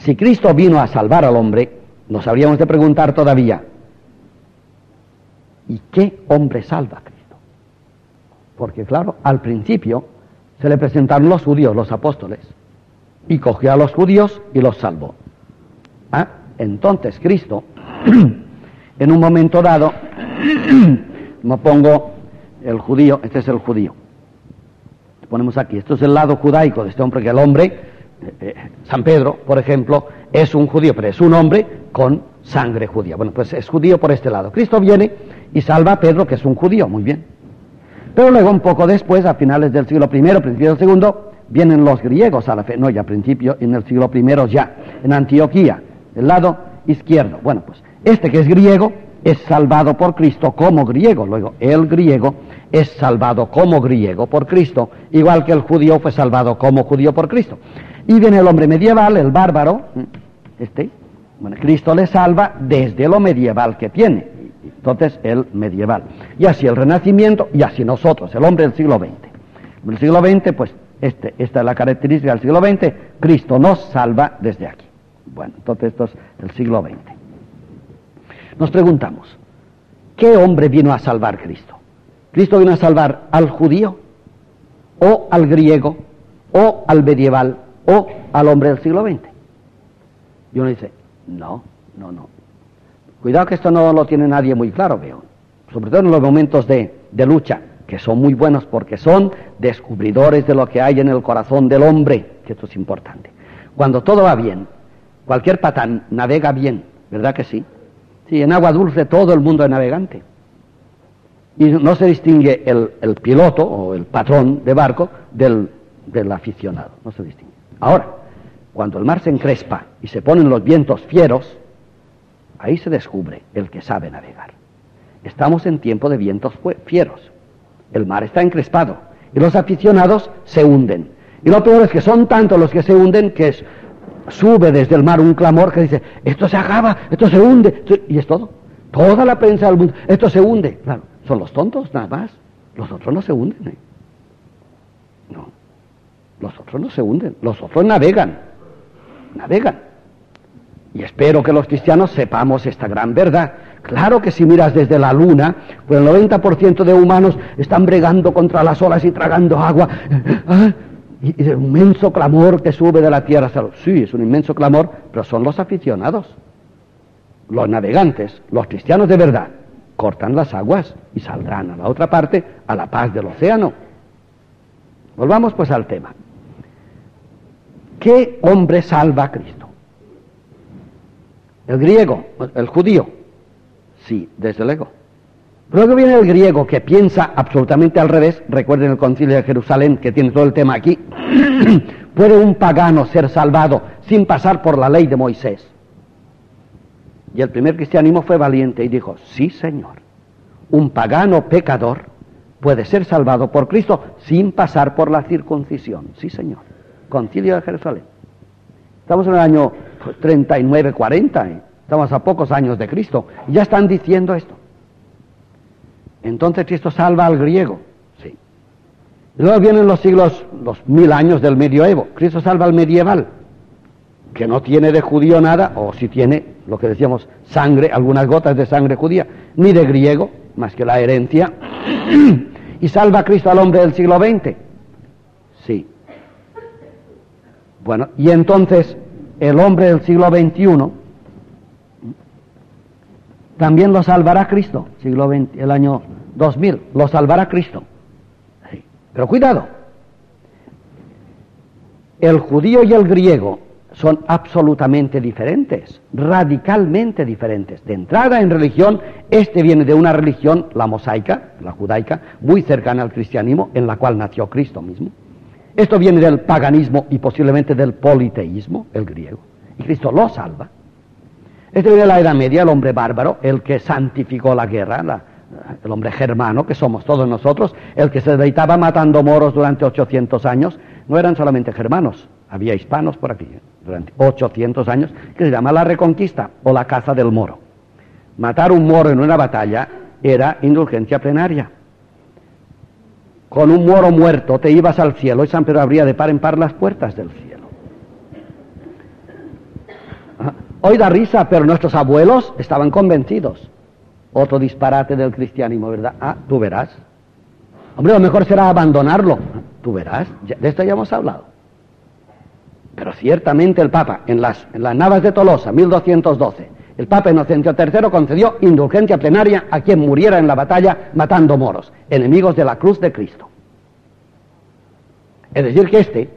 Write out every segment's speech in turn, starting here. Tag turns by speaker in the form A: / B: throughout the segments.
A: Si Cristo vino a salvar al hombre, nos habríamos de preguntar todavía, ¿y qué hombre salva a Cristo? Porque claro, al principio se le presentaron los judíos, los apóstoles, y cogió a los judíos y los salvó. Ah, entonces Cristo, en un momento dado, me pongo el judío, este es el judío. Ponemos aquí, esto es el lado judaico de este hombre, que el hombre, eh, eh, San Pedro, por ejemplo, es un judío, pero es un hombre con sangre judía. Bueno, pues es judío por este lado. Cristo viene y salva a Pedro, que es un judío, muy bien. Pero luego, un poco después, a finales del siglo I, principios del segundo, vienen los griegos a la fe. No, ya a principio, en el siglo I ya, en Antioquía, el lado izquierdo. Bueno, pues este que es griego es salvado por Cristo como griego. Luego, el griego es salvado como griego por Cristo, igual que el judío fue salvado como judío por Cristo. Y viene el hombre medieval, el bárbaro, este, bueno, Cristo le salva desde lo medieval que tiene. Entonces, el medieval. Y así el renacimiento, y así nosotros, el hombre del siglo XX. El siglo XX, pues, este, esta es la característica del siglo XX, Cristo nos salva desde aquí. Bueno, entonces esto es el siglo XX. Nos preguntamos, ¿qué hombre vino a salvar Cristo? ¿Cristo vino a salvar al judío o al griego o al medieval o al hombre del siglo XX? Y uno dice, no, no, no. Cuidado que esto no lo tiene nadie muy claro, veo. Sobre todo en los momentos de, lucha, que son muy buenos porque son descubridores de lo que hay en el corazón del hombre, que esto es importante. Cuando todo va bien, cualquier patán navega bien, ¿verdad que sí? Sí, en agua dulce todo el mundo es navegante. Y no se distingue el, piloto o el patrón de barco del aficionado, no se distingue. Ahora, cuando el mar se encrespa y se ponen los vientos fieros, ahí se descubre el que sabe navegar. Estamos en tiempo de vientos fieros. El mar está encrespado y los aficionados se hunden. Y lo peor es que son tantos los que se hunden que sube desde el mar un clamor que dice, esto se acaba, esto se hunde. Y es todo. Toda la prensa del mundo, esto se hunde. Claro, son los tontos nada más. Los otros no se hunden. ¿eh? Los otros no se hunden. Los otros navegan. Navegan. Y espero que los cristianos sepamos esta gran verdad. Claro que si miras desde la luna, pues el 90% de humanos están bregando contra las olas y tragando agua. ¿Ah? Y, y un inmenso clamor que sube de la tierra. Sí, es un inmenso clamor, pero son los aficionados. Los navegantes, los cristianos de verdad, cortan las aguas y saldrán a la otra parte, a la paz del océano. Volvamos pues al tema. ¿Qué hombre salva a Cristo? El griego, el judío. Sí, desde luego. Luego viene el griego que piensa absolutamente al revés. Recuerden el concilio de Jerusalén que tiene todo el tema aquí. ¿Puede un pagano ser salvado sin pasar por la ley de Moisés? Y el primer cristianismo fue valiente y dijo, sí señor, un pagano pecador puede ser salvado por Cristo sin pasar por la circuncisión. Sí señor. Concilio de Jerusalén. Estamos en el año 39, 40, ¿eh? estamos a pocos años de Cristo, y ya están diciendo esto. Entonces Cristo salva al griego, sí. Luego vienen los siglos, los mil años del medioevo. Cristo salva al medieval, que no tiene de judío nada, o si tiene, lo que decíamos, sangre, algunas gotas de sangre judía, ni de griego, más que la herencia. y salva a Cristo al hombre del siglo XX. Sí. Bueno, y entonces el hombre del siglo XXI también lo salvará Cristo, siglo XX, el año 2000, lo salvará Cristo. Pero cuidado, el judío y el griego son absolutamente diferentes, radicalmente diferentes. De entrada en religión, este viene de una religión, la mosaica, la judaica, muy cercana al cristianismo, en la cual nació Cristo mismo. Esto viene del paganismo y posiblemente del politeísmo, el griego. Y Cristo lo salva. Este viene de la Edad Media, el hombre bárbaro, el que santificó la guerra, la, el hombre germano, que somos todos nosotros, el que se deleitaba matando moros durante 800 años. No eran solamente germanos, había hispanos por aquí, durante 800 años, que se llama la reconquista o la caza del moro. Matar un moro en una batalla era indulgencia plenaria. Con un moro muerto te ibas al cielo y San Pedro abría de par en par las puertas del cielo. Hoy da risa, pero nuestros abuelos estaban convencidos. Otro disparate del cristianismo, ¿verdad? Ah, tú verás. Hombre, lo mejor será abandonarlo. Tú verás, de esto ya hemos hablado. Pero ciertamente el Papa, en las, en las Navas de Tolosa, 1212, el Papa Inocencio III concedió indulgencia plenaria a quien muriera en la batalla matando moros, enemigos de la cruz de Cristo. Es decir, que este,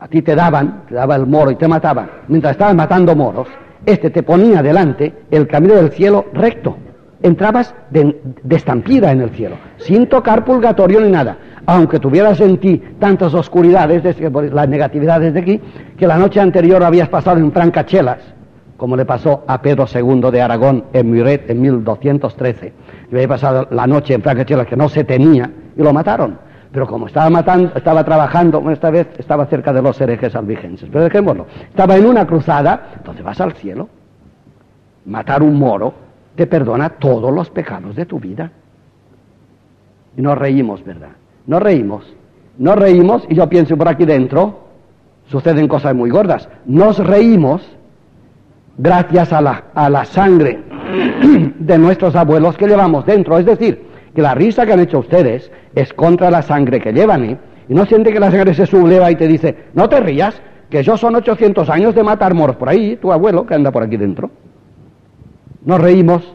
A: a ti te daban, te daba el moro y te mataban, mientras estabas matando moros, este te ponía delante el camino del cielo recto. Entrabas de, estampida en el cielo, sin tocar purgatorio ni nada, aunque tuvieras en ti tantas oscuridades, desde, las negatividades de aquí, que la noche anterior habías pasado en francachelas, como le pasó a Pedro II de Aragón en Muret en 1213. Y había pasado la noche en francachelas que no se tenía y lo mataron. Pero como estaba matando, estaba trabajando, esta vez estaba cerca de los herejes albigenses, pero dejémoslo, estaba en una cruzada, entonces vas al cielo. Matar un moro te perdona todos los pecados de tu vida. Y nos reímos, ¿verdad? Nos reímos. Nos reímos y yo pienso por aquí dentro, suceden cosas muy gordas. Nos reímos gracias a la, a la sangre de nuestros abuelos que llevamos dentro. Es decir, que la risa que han hecho ustedes es contra la sangre que llevan. ¿eh? Y no siente que la sangre se subleva y te dice, no te rías, que yo son 800 años de matar moros por ahí, tu abuelo que anda por aquí dentro. Nos reímos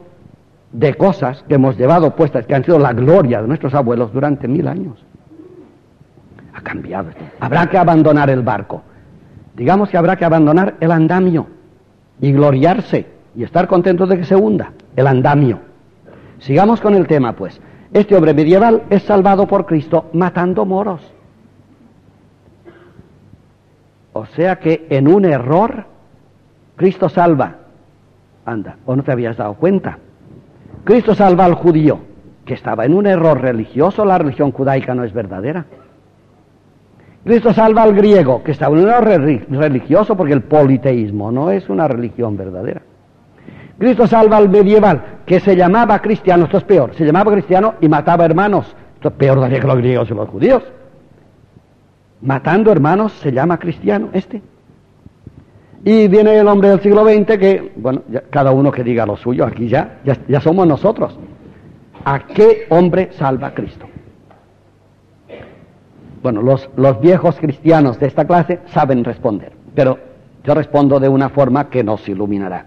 A: de cosas que hemos llevado puestas, que han sido la gloria de nuestros abuelos durante mil años. Ha cambiado esto. Habrá que abandonar el barco. Digamos que habrá que abandonar el andamio y gloriarse y estar contentos de que se hunda el andamio. Sigamos con el tema, pues. Este hombre medieval es salvado por Cristo matando moros. O sea que en un error, Cristo salva Anda, ¿o no te habías dado cuenta? Cristo salva al judío, que estaba en un error religioso, la religión judaica no es verdadera. Cristo salva al griego, que estaba en un religioso, porque el politeísmo no es una religión verdadera. Cristo salva al medieval, que se llamaba cristiano, esto es peor, se llamaba cristiano y mataba hermanos. Esto es peor que los griegos y los judíos. Matando hermanos se llama cristiano este. Y viene el hombre del siglo XX que, bueno, cada uno que diga lo suyo, aquí ya, ya, somos nosotros. ¿A qué hombre salva Cristo? Bueno, los, viejos cristianos de esta clase saben responder, pero yo respondo de una forma que nos iluminará.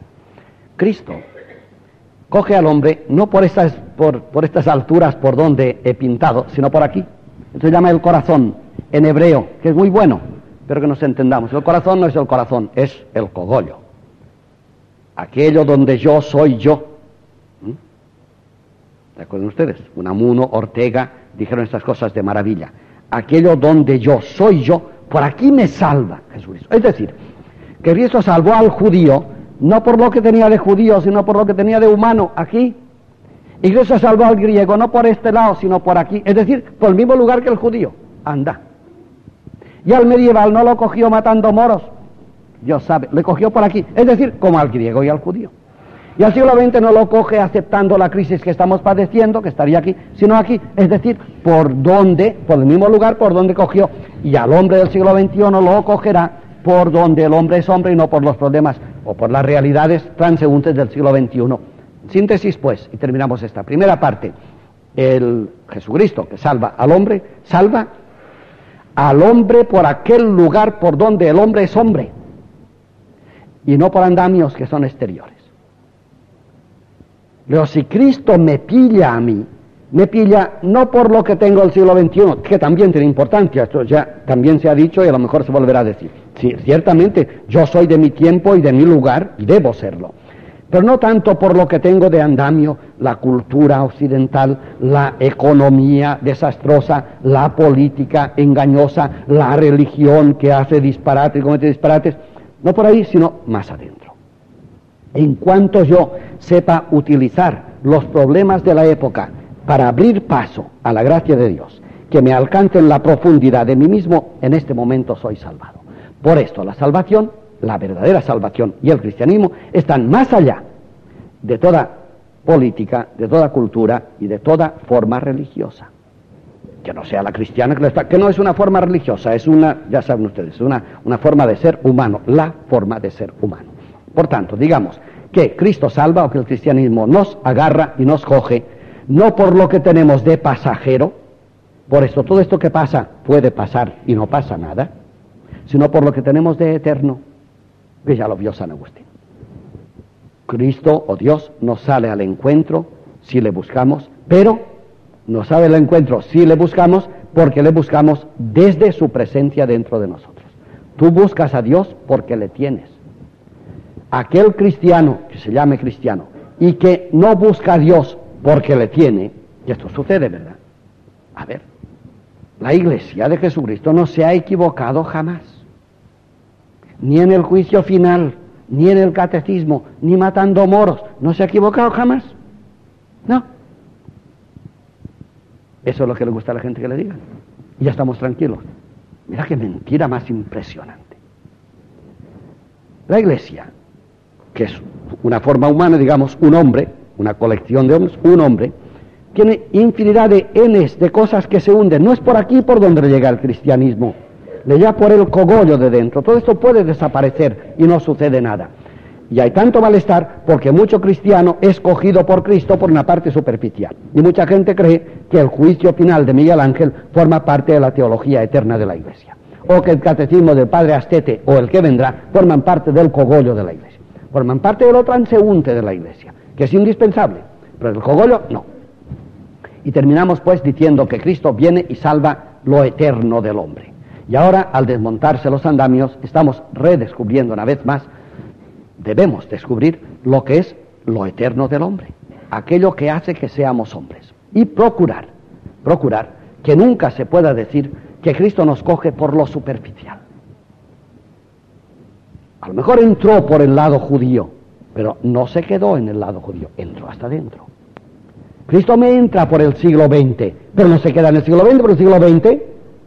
A: Cristo coge al hombre no por estas, por, estas alturas por donde he pintado, sino por aquí. Se llama el corazón en hebreo, que es muy bueno pero que nos entendamos. El corazón no es el corazón, es el cogollo. Aquello donde yo soy yo. ¿Mm? ¿De ustedes? Unamuno, Ortega dijeron estas cosas de maravilla. Aquello donde yo soy yo, por aquí me salva Jesucristo. Es decir, que Cristo salvó al judío no por lo que tenía de judío, sino por lo que tenía de humano aquí. Y Cristo salvó al griego no por este lado, sino por aquí. Es decir, por el mismo lugar que el judío. Anda. Y al medieval no lo cogió matando moros. Dios sabe, le cogió por aquí. Es decir, como al griego y al judío. Y al siglo XX no lo coge aceptando la crisis que estamos padeciendo, que estaría aquí, sino aquí. Es decir, por donde, por el mismo lugar por donde cogió. Y al hombre del siglo XXI lo cogerá por donde el hombre es hombre y no por los problemas o por las realidades transeúntes del siglo XXI. Síntesis, pues, y terminamos esta primera parte. El Jesucristo que salva al hombre, salva al hombre por aquel lugar por donde el hombre es hombre y no por andamios que son exteriores. Pero si Cristo me pilla a mí, me pilla no por lo que tengo el siglo XXI, que también tiene importancia, esto ya también se ha dicho y a lo mejor se volverá a decir. Sí, ciertamente yo soy de mi tiempo y de mi lugar y debo serlo pero no tanto por lo que tengo de andamio, la cultura occidental, la economía desastrosa, la política engañosa, la religión que hace disparates y comete disparates, no por ahí, sino más adentro. En cuanto yo sepa utilizar los problemas de la época para abrir paso a la gracia de Dios, que me alcance en la profundidad de mí mismo, en este momento soy salvado. Por esto la salvación la verdadera salvación y el cristianismo están más allá de toda política, de toda cultura y de toda forma religiosa. Que no sea la cristiana que, no es una forma religiosa, es una, ya saben ustedes, una, una forma de ser humano, la forma de ser humano. Por tanto, digamos que Cristo salva o que el cristianismo nos agarra y nos coge, no por lo que tenemos de pasajero, por esto todo esto que pasa puede pasar y no pasa nada, sino por lo que tenemos de eterno, que ya lo vio San Agustín. Cristo o Dios nos sale al encuentro si le buscamos, pero nos sale al encuentro si le buscamos porque le buscamos desde su presencia dentro de nosotros. Tú buscas a Dios porque le tienes. Aquel cristiano que se llame cristiano y que no busca a Dios porque le tiene, y esto sucede, ¿verdad? A ver, la iglesia de Jesucristo no se ha equivocado jamás, ni en el juicio final, ni en el catecismo, ni matando moros, no se ha equivocado jamás. No. Eso es lo que le gusta a la gente que le diga. Y ya estamos tranquilos. Mira qué mentira más impresionante. La iglesia, que es una forma humana, digamos, un hombre, una colección de hombres, un hombre, tiene infinidad de Ns de cosas que se hunden. No es por aquí por donde le llega el cristianismo, le llega por el cogollo de dentro. Todo esto puede desaparecer y no sucede nada. Y hay tanto malestar porque mucho cristiano es cogido por Cristo por una parte superficial. Y mucha gente cree que el juicio final de Miguel Ángel forma parte de la teología eterna de la Iglesia. O que el catecismo del Padre Astete o el que vendrá forman parte del cogollo de la Iglesia. Forman parte de lo transeúnte de la Iglesia, que es indispensable. Pero el cogollo no. Y terminamos pues diciendo que Cristo viene y salva lo eterno del hombre. Y ahora, al desmontarse los andamios, estamos redescubriendo una vez más, debemos descubrir lo que es lo eterno del hombre, aquello que hace que seamos hombres. Y procurar, procurar que nunca se pueda decir que Cristo nos coge por lo superficial. A lo mejor entró por el lado judío, pero no se quedó en el lado judío, entró hasta dentro. Cristo me entra por el siglo XX, pero no se queda en el siglo XX, por el siglo XX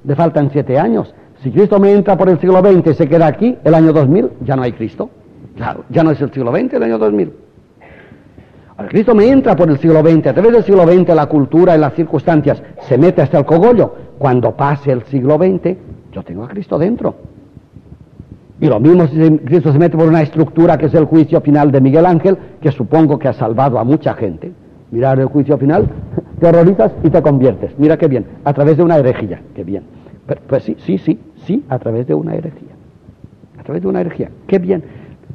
A: le faltan siete años. Si Cristo me entra por el siglo XX y se queda aquí, el año 2000, ya no hay Cristo. Claro, ya no es el siglo XX, el año 2000. Ahora, Cristo me entra por el siglo XX, a través del siglo XX la cultura y las circunstancias se mete hasta el cogollo. Cuando pase el siglo XX, yo tengo a Cristo dentro. Y lo mismo si Cristo se mete por una estructura que es el juicio final de Miguel Ángel, que supongo que ha salvado a mucha gente mirar el juicio final, te horrorizas y te conviertes. Mira qué bien, a través de una herejía, qué bien. pues sí, sí, sí, sí, a través de una herejía. A través de una herejía, qué bien.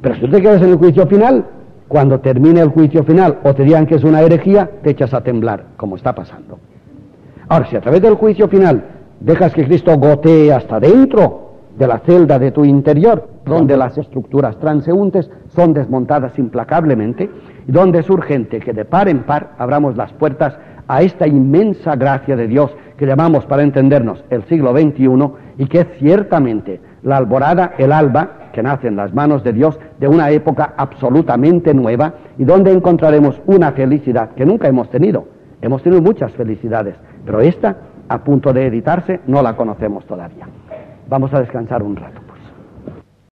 A: Pero si tú te quedas en el juicio final, cuando termine el juicio final o te digan que es una herejía, te echas a temblar, como está pasando. Ahora, si a través del juicio final dejas que Cristo gotee hasta dentro de la celda de tu interior, donde las estructuras transeúntes son desmontadas implacablemente, y donde es urgente que de par en par abramos las puertas a esta inmensa gracia de Dios que llamamos, para entendernos, el siglo XXI y que es ciertamente la alborada, el alba, que nace en las manos de Dios de una época absolutamente nueva y donde encontraremos una felicidad que nunca hemos tenido. Hemos tenido muchas felicidades, pero esta, a punto de editarse, no la conocemos todavía. Vamos a descansar un rato.